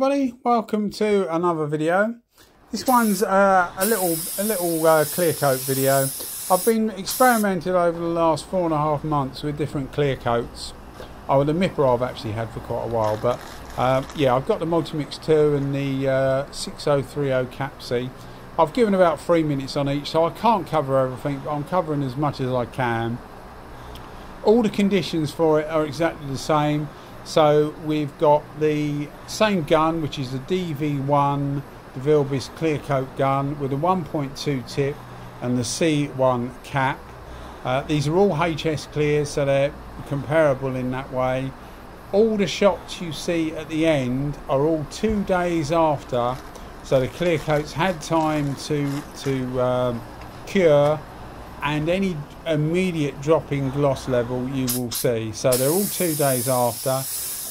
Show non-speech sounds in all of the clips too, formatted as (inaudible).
everybody, welcome to another video. This one's uh, a little a little uh, clear coat video. I've been experimenting over the last four and a half months with different clear coats. Oh, the Mipa I've actually had for quite a while, but uh, yeah, I've got the Multimix 2 and the uh, 6030 Kapci. I've given about three minutes on each, so I can't cover everything, but I'm covering as much as I can. All the conditions for it are exactly the same. So we've got the same gun, which is the DV1 DeVilbiss clear coat gun with a 1.2 tip and the C1 cap. Uh, these are all HS clears, so they're comparable in that way. All the shots you see at the end are all two days after, so the clear coats had time to to um, cure, and any immediate drop in gloss level you will see. So they're all two days after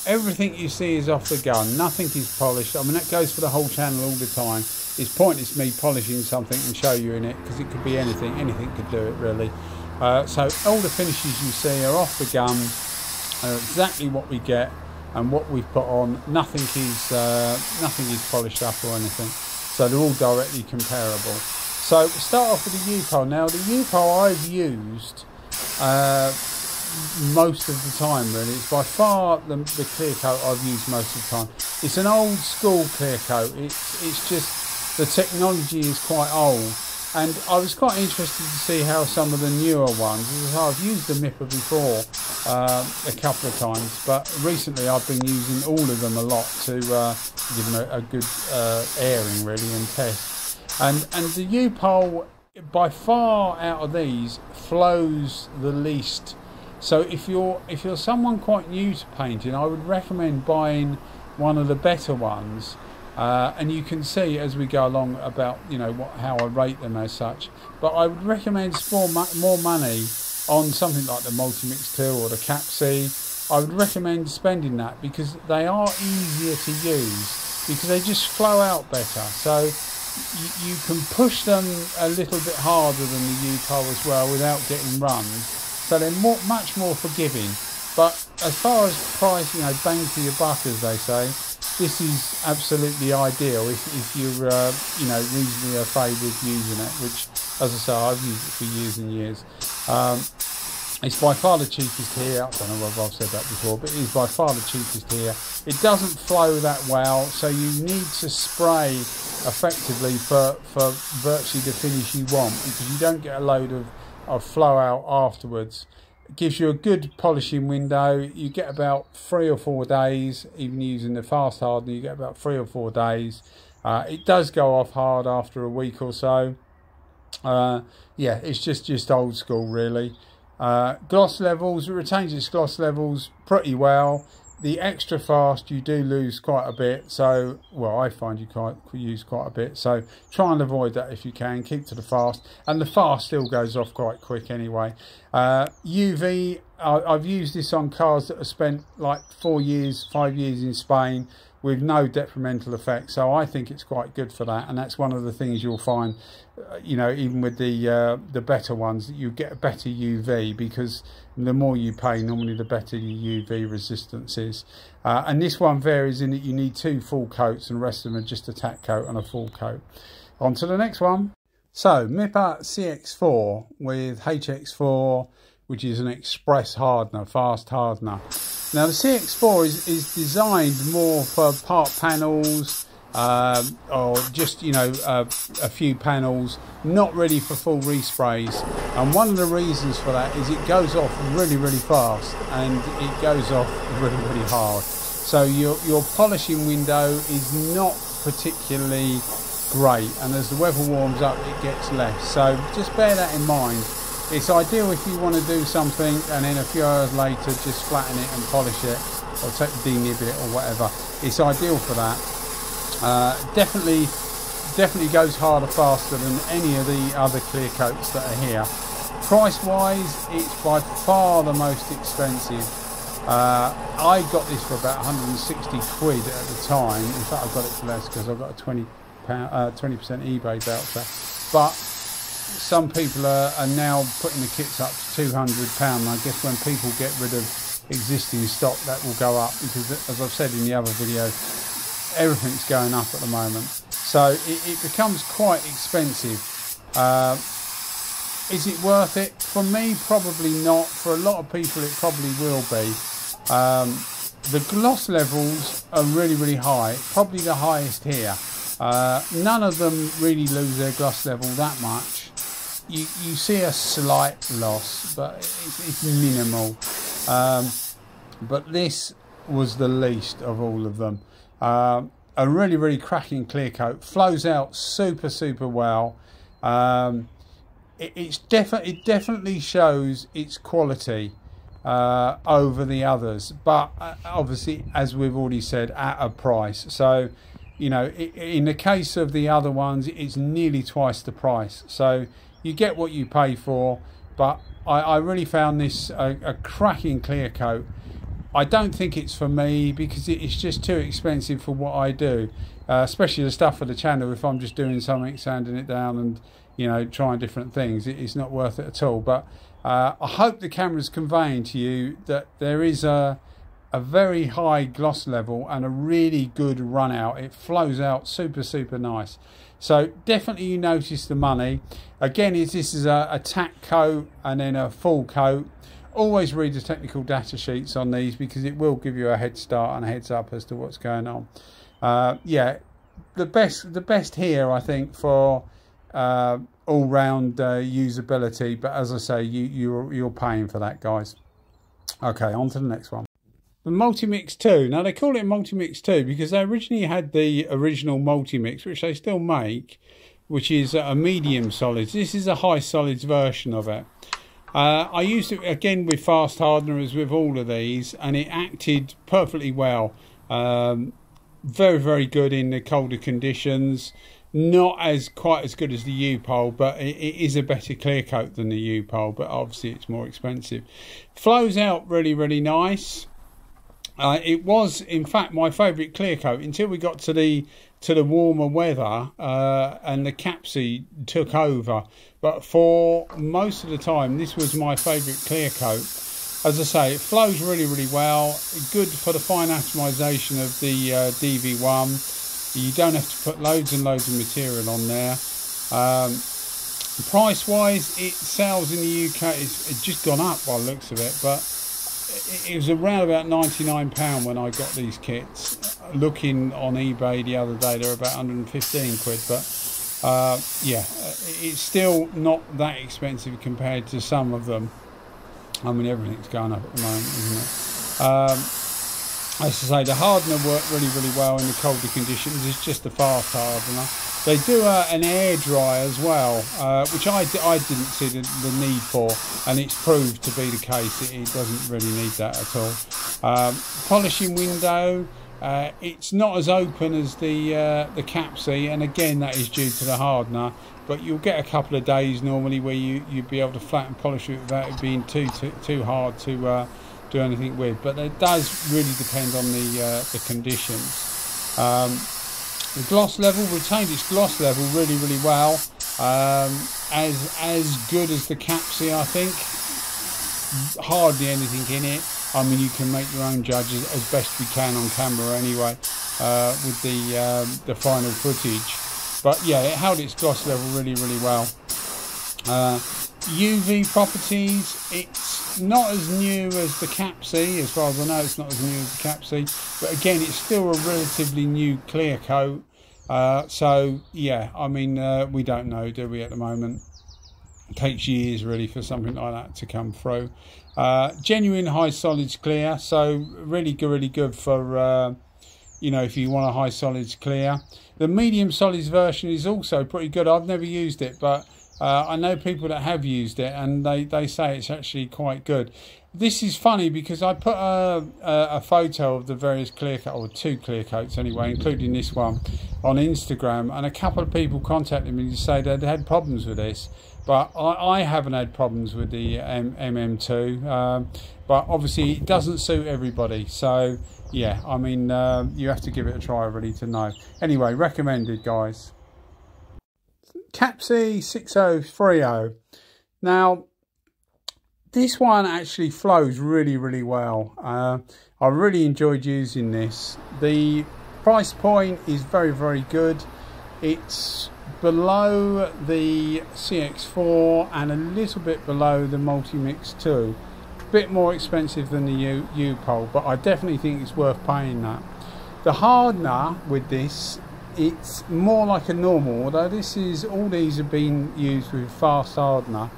everything you see is off the gun. Nothing is polished. I mean, that goes for the whole channel all the time. It's pointless me polishing something and show you in it because it could be anything. Anything could do it, really. Uh, so all the finishes you see are off the gun. Exactly what we get and what we've put on. Nothing is uh, nothing is polished up or anything. So they're all directly comparable. So start off with the U-POL. Now the U-POL I've used uh, most of the time really. It's by far the, the clear coat I've used most of the time. It's an old school clear coat. It's, it's just the technology is quite old and I was quite interested to see how some of the newer ones, as I've used the Mipa before uh, a couple of times, but recently I've been using all of them a lot to uh, give them a, a good uh, airing really and test. And, and the U-POL by far out of these flows the least so if you're if you're someone quite new to painting, I would recommend buying one of the better ones. Uh, and you can see as we go along about you know what, how I rate them as such. But I would recommend spend more money on something like the Multimix 2 or the Kapci. I would recommend spending that because they are easier to use because they just flow out better. So you, you can push them a little bit harder than the U-POL as well without getting runs so they're more, much more forgiving. But as far as price, you know, bang for your buck, as they say, this is absolutely ideal if, if you're, uh, you know, reasonably afraid with using it, which, as I say, I've used it for years and years. Um, it's by far the cheapest here. I don't know whether I've said that before, but it is by far the cheapest here. It doesn't flow that well, so you need to spray effectively for, for virtually the finish you want because you don't get a load of of flow out afterwards. It gives you a good polishing window. You get about three or four days, even using the fast hardener, you get about three or four days. Uh, it does go off hard after a week or so. Uh, yeah, it's just, just old school really. Uh, gloss levels, it retains its gloss levels pretty well the extra fast you do lose quite a bit so well i find you quite use quite a bit. So try and avoid that if you can keep to the fast and the fast still goes off quite quick anyway. Uh, uv I, i've used this on cars that have spent like four years five years in spain with no detrimental effect. So I think it's quite good for that, and that's one of the things you'll find, uh, you know, even with the uh, the better ones, that you get a better UV because the more you pay, normally the better your UV resistance is. Uh, and this one varies in that you need two full coats, and the rest of them are just a tack coat and a full coat. On to the next one. So Mipa CX4 with HX4, which is an express hardener, fast hardener. Now the CX4 is, is designed more for part panels um, or just, you know, uh, a few panels, not ready for full resprays. And one of the reasons for that is it goes off really, really fast and it goes off (laughs) really, really hard. So your, your polishing window is not particularly great and as the weather warms up it gets less. So just bear that in mind it's ideal if you want to do something and then a few hours later just flatten it and polish it or take denib it or whatever. It's ideal for that. Uh, definitely, definitely goes harder faster than any of the other clear coats that are here. Price wise, it's by far the most expensive. Uh, I got this for about 160 quid at the time. In fact, I got it for less because I've got a 20 pound, uh, 20% eBay voucher. But some people are, are now putting the kits up to £200. I guess when people get rid of existing stock, that will go up because, as I've said in the other video, everything's going up at the moment. So it, it becomes quite expensive. Uh, is it worth it? For me, probably not. For a lot of people, it probably will be. Um, the gloss levels are really, really high, probably the highest here. Uh, none of them really lose their gloss level that much. You, you see a slight loss, but it's, it's minimal. Um, but this was the least of all of them. Uh, a really, really cracking clear coat. Flows out super, super well. Um, it, it's defi- it definitely shows its quality uh, over the others, but uh, obviously, as we've already said, at a price. So, you know, in the case of the other ones, it's nearly twice the price. So you get what you pay for, but I, I really found this a, a cracking clear coat. I don't think it's for me because it's just too expensive for what I do, uh, especially the stuff for the channel. If I'm just doing something, sanding it down, and you know trying different things, it's not worth it at all. But uh, I hope the camera's conveying to you that there is a a very high gloss level and a really good run out. It flows out super super nice. So definitely you notice the money. Again, is this is a, a tack coat and then a full coat always read the technical data sheets on these because it will give you a head start and a heads up as to what's going on. Uh, yeah, the best the best here I think for uh, all round uh, usability. But as I say, you you're you're paying for that, guys. Okay, on to the next one. The Multimix 2. Now they call it Multimix 2 because they originally had the original Multimix, which they still make, which is a medium solids. This is a high solids version of it. Uh, I used it again with fast hardener as with all of these, and it acted perfectly well. Um, very, very good in the colder conditions. Not as quite as good as the U-POL, but it, it is a better clear coat than the U-POL, but obviously it's more expensive. Flows out really, really nice. Uh, it was, in fact, my favourite clear coat until we got to the to the warmer weather uh, and the Kapci took over. But for most of the time, this was my favourite clear coat. As I say, it flows really, really well. Good for the fine atomisation of the uh, DV1. You don't have to put loads and loads of material on there. Um, price wise, it sells in the UK. It's, just gone up by looks of it, but it was around about £99 when I got these kits. Looking on eBay the other day, they're about 115 quid, but uh, yeah, it's still not that expensive compared to some of them. I mean, everything's going up at the moment, isn't it? Um, as I say, the hardener worked really, really well in the colder conditions. It's just a fast hardener. They do uh, an air dry as well, uh, which I, I didn't see the, the, need for, and it's proved to be the case. It, it doesn't really need that at all. Um, polishing window, uh, it's not as open as the uh, the Kapci, and again that is due to the hardener. But you'll get a couple of days normally where you you'd be able to flatten and polish it without it being too too, too hard to uh, do anything with. But it does really depend on the uh, the conditions. Um, the gloss level retained its gloss level really, really well. Um, as as good as the Kapci, I think. Hardly anything in it. I mean, you can make your own judges as best you can on camera anyway uh, with the um, the final footage. But yeah, it held its gloss level really, really well. Uh, UV properties, it's not as new as the Kapci, as far as I know, it's not as new as the Kapci, but again, it's still a relatively new clear coat. Uh, so yeah, I mean, uh, we don't know, do we, at the moment? It takes years really for something like that to come through. Uh, genuine high solids clear, so really good, really good for uh, you know if you want a high solids clear. The medium solids version is also pretty good. I've never used it, but uh, I know people that have used it and they, they say it's actually quite good. This is funny because I put a, a, a photo of the various clear coat, or two clear coats anyway, including this one, on Instagram, and a couple of people contacted me to say they'd had problems with this. But I, I haven't had problems with the M MM2, um, but obviously it doesn't suit everybody. So yeah, I mean, uh, you have to give it a try really to know. Anyway, recommended, guys. Kapci 6030. Now, this one actually flows really, really well. Uh, I really enjoyed using this. The price point is very very good it's below the CX4 and a little bit below the Multi-Mix 2 a bit more expensive than the U, U-POL but I definitely think it's worth paying that the hardener with this it's more like a normal although this is all these have been used with fast hardener.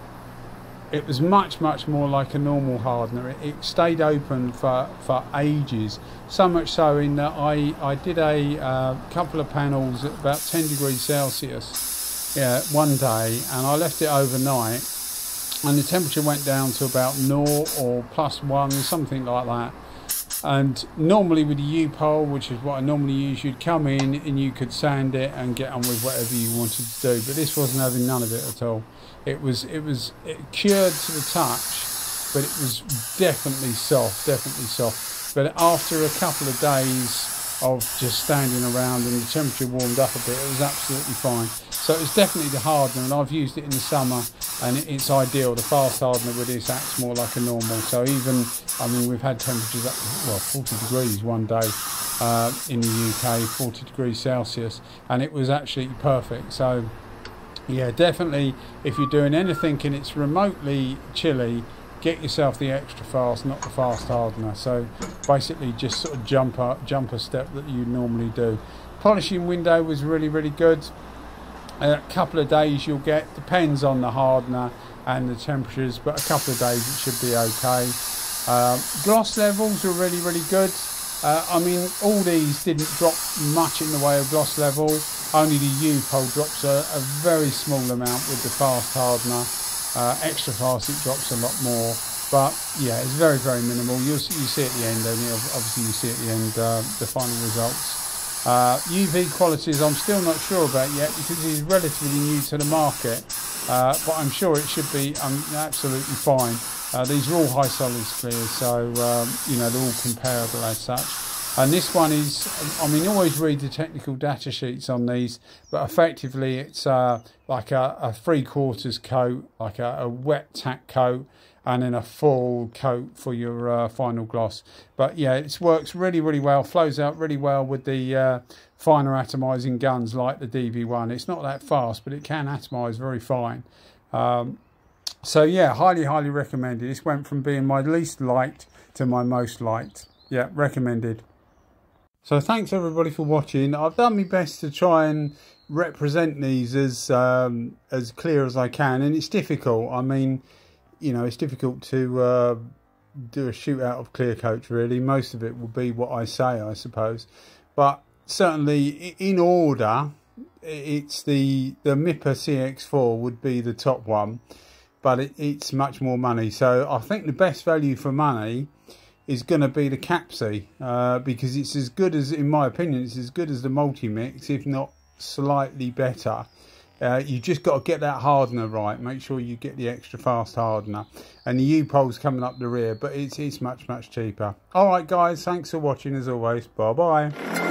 It was much much more like a normal hardener. It, it, stayed open for for ages. So much so in that i i did a uh, couple of panels at about 10 degrees celsius yeah one day and i left it overnight and the temperature went down to about 0 or plus 1 something like that and normally with the U-POL, which is what I normally use, you'd come in and you could sand it and get on with whatever you wanted to do. But this wasn't having none of it at all. It was it was it cured to the touch, but it was definitely soft, definitely soft. But after a couple of days of just standing around and the temperature warmed up a bit, it was absolutely fine. So it's definitely the hardener, and I've used it in the summer, and it's ideal. The fast hardener with this acts more like a normal. So even, I mean, we've had temperatures up well 40 degrees one day uh, in the UK, 40 degrees Celsius, and it was actually perfect. So yeah, definitely, if you're doing anything and it's remotely chilly, get yourself the extra fast, not the fast hardener. So basically just sort of jump up, jump a step that you normally do. Polishing window was really, really good. A couple of days you'll get, depends on the hardener and the temperatures, but a couple of days it should be okay. Uh, gloss levels were really, really good. Uh, I mean, all these didn't drop much in the way of gloss level. Only the U-POL drops a, a very small amount with the fast hardener. Uh, extra fast it drops a lot more, but yeah, it's very very minimal. You'll you see at the end, and obviously you see at the end uh, the final results. Uh, UV qualities I'm still not sure about yet because it's relatively new to the market, uh, but I'm sure it should be um, absolutely fine. Uh, these are all high solids clears, so um, you know they're all comparable as such. And this one is, I mean, always read the technical data sheets on these, but effectively it's uh, like a, a, three quarters coat, like a, a, wet tack coat, and then a full coat for your uh, final gloss. But yeah, it works really, really well, flows out really well with the uh, finer atomizing guns like the DV1. It's not that fast, but it can atomize very fine. Um, so yeah, highly, highly recommended. This went from being my least liked to my most liked. Yeah, recommended. So thanks everybody for watching. I've done my best to try and represent these as um, as clear as I can, and it's difficult. I mean, you know, it's difficult to uh, do a shootout of clear coats. Really, most of it will be what I say, I suppose. But certainly, in order, it's the the MIPA CX4 would be the top one, but it, it's much more money. So I think the best value for money is going to be the Kapci uh, because it's as good as, in my opinion, it's as good as the multi-mix, if not slightly better. Uh, you just got to get that hardener right. Make sure you get the extra fast hardener. And the U-POL's coming up the rear, but it's, it's much, much cheaper. All right, guys, thanks for watching as always. Bye-bye.